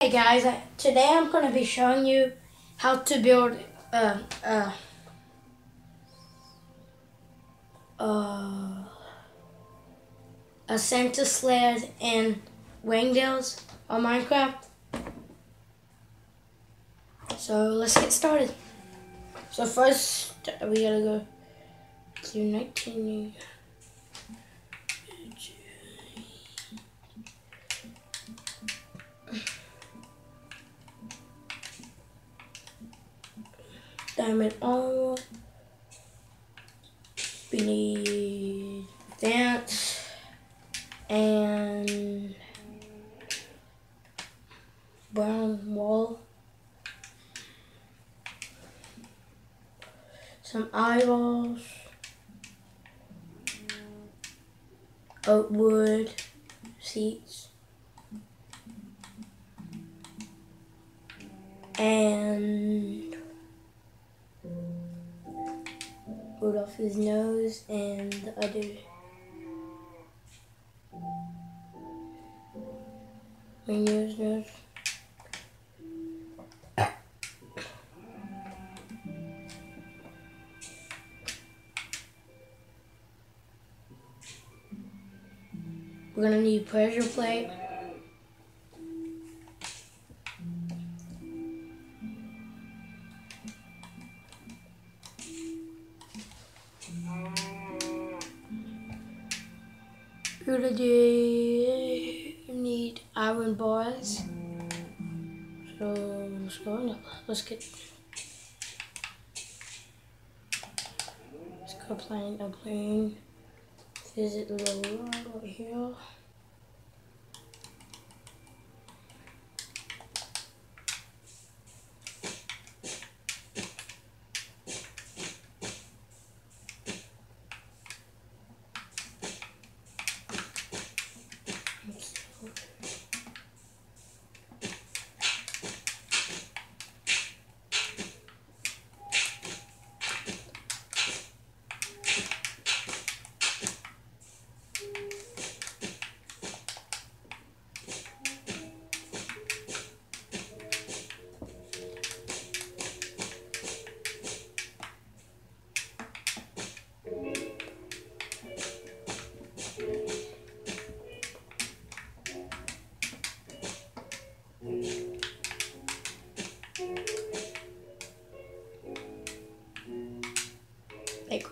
Hey guys, today I'm going to be showing you how to build uh, uh, uh, a Santa sled and Wingdales on Minecraft. So let's get started. So first we gotta go to 19. Diamond armor. We need that and brown wall. Some eyeballs. Oak wood seats. And off his nose and the other nose nose. We're gonna need pressure plate. Do need iron bars. So let's go now. Let's get let's go playing a plane. Visit the little right here.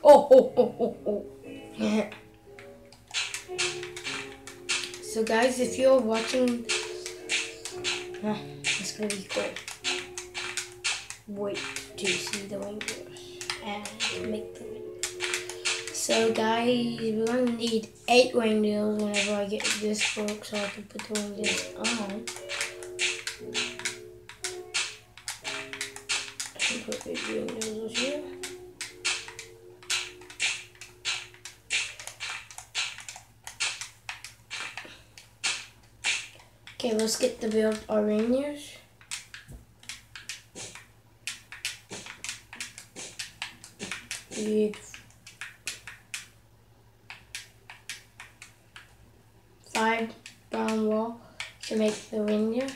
Oh, oh, oh, oh, oh. so guys, if you're watching, uh, it's gonna be cool. Wait to see the windows and make the So guys, we're gonna need eight windows whenever I get this book so I can put the windows on. Put the here. Okay, let's get the build our oranges. Need five brown wall to make the window.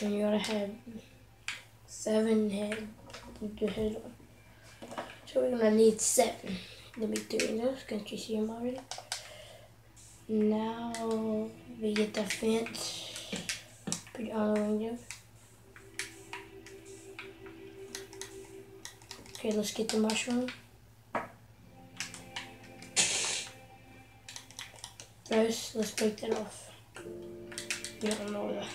And you gotta have seven head the head on. So we're gonna need seven to make the windows. Can't you see them already? Now we get the fence, put it on the window. Okay, let's get the mushroom. First, let's break that off. We don't know that.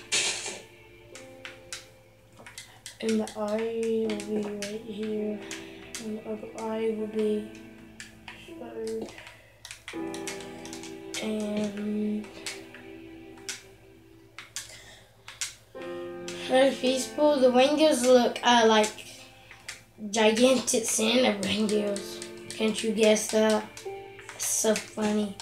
And the eye will be right here. And the other eye will be and peaceful. The windows look uh, like gigantic Santa windows. Can't you guess that? It's so funny.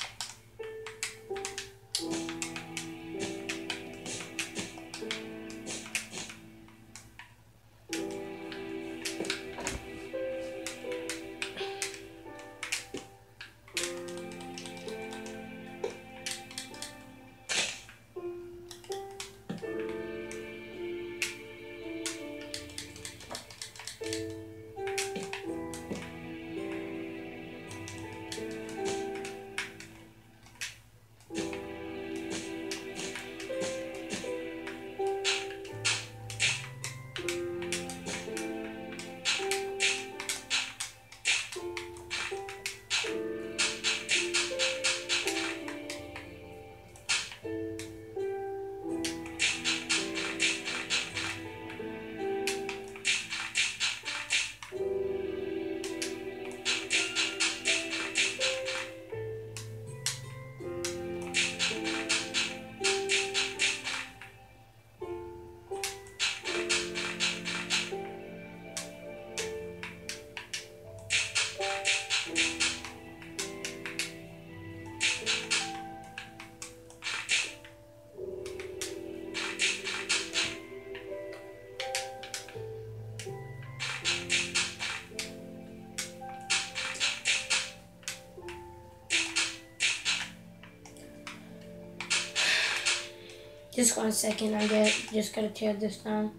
Just one second, I get just gotta tear this down.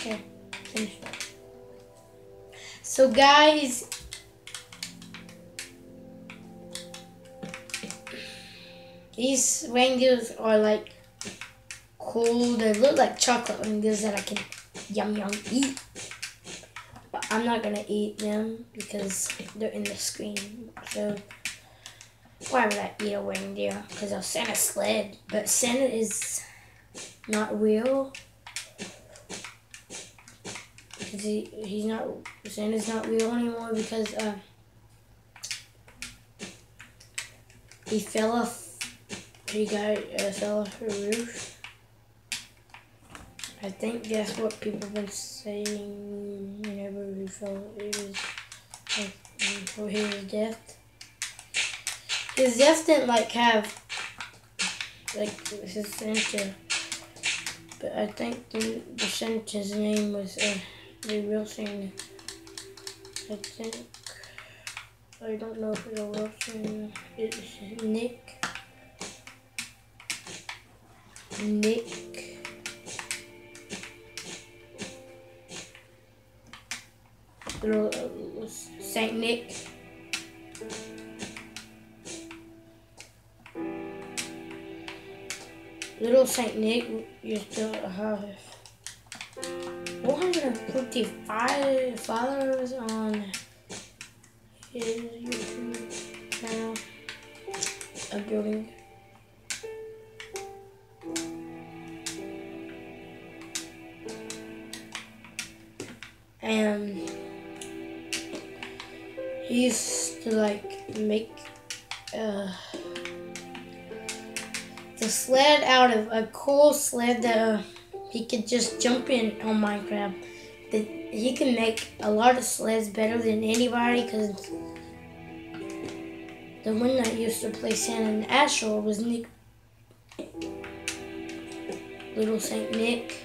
Okay, finished. So guys, these reindeers are like cool. They look like chocolate reindeers that I can yum yum eat. I'm not gonna eat them because they're in the screen. So why would I eat a reindeer? Because of Santa's sled. But Santa is not real. Cause he, he's not Santa's not real anymore because uh, he fell off he got uh, fell off the roof. I think that's what people have been saying whenever he It was like, for his death. His death didn't like have like his Santa, but I think the, the Santa's name was uh, the real thing. I think I don't know if thing. It's Nick. Nick. Little uh, Saint Nick. Little Saint Nick you still have 455 followers on his YouTube channel. A building. He used to like make uh, the sled out of a cool sled that uh, he could just jump in on Minecraft. That he can make a lot of sleds better than anybody because the one that used to play Santa and Astral was Nick, Little Saint Nick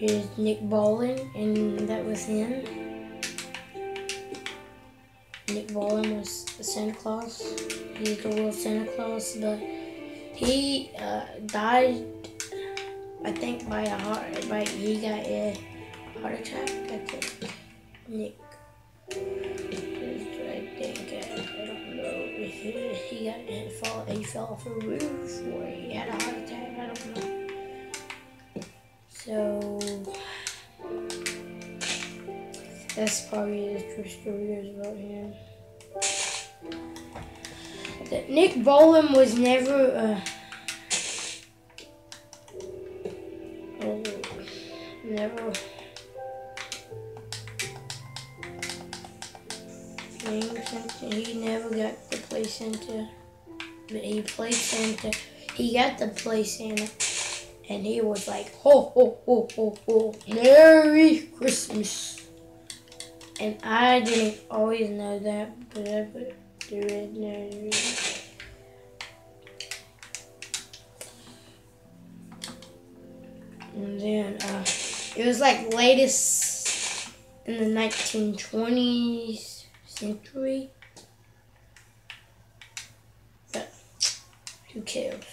is Nick Bolin, and that was him. Nick Bolin was Santa Claus. He's the real Santa Claus, but he uh, died, I think, by a heart. By he got a heart attack. I think Nick. I think I, I don't know he, he got he fell he fell off a roof or he had a heart attack. I don't know. So that's probably the true story about him. That Nick Bolin was never uh, oh, never He never got the play center, but he played Santa. He got the play Santa and he was like, ho, ho, ho, ho, ho, Merry Christmas. And I didn't always know that, but I put the red nose. And then uh, it was like latest in the 1920s century. But who cares?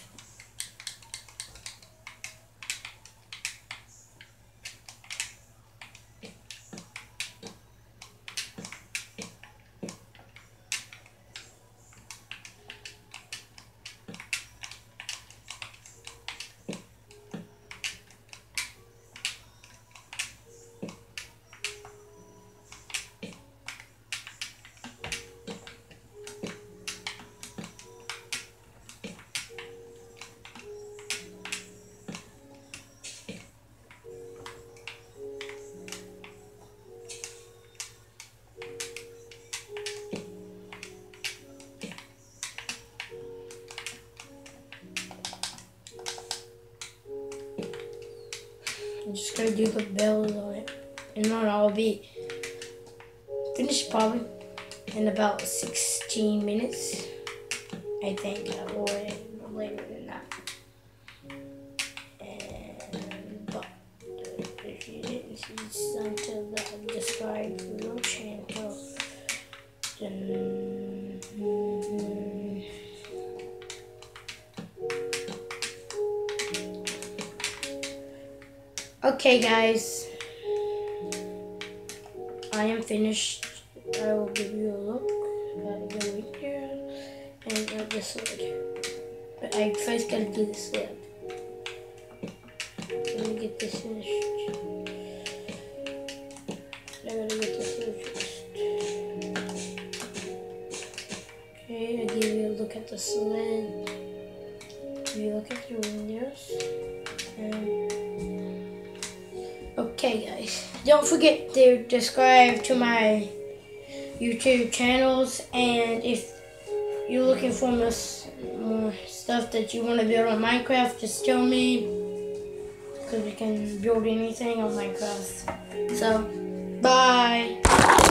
Gonna do the bells on it. And then I'll be finished probably in about 16 minutes. I think, or later than that. And, but if you didn't see something that uh, I described for your Okay, guys. I am finished. I will give you a look at the window and at the sword. But I first gotta do the sword. Let me get this finished. I gotta get the this finished. Okay, I give you a look at the sled. Give you look at the windows. Okay, guys, don't forget to subscribe to my YouTube channels. And if you're looking for more, stuff that you want to build on Minecraft, just tell me because we can build anything on Minecraft. So, bye.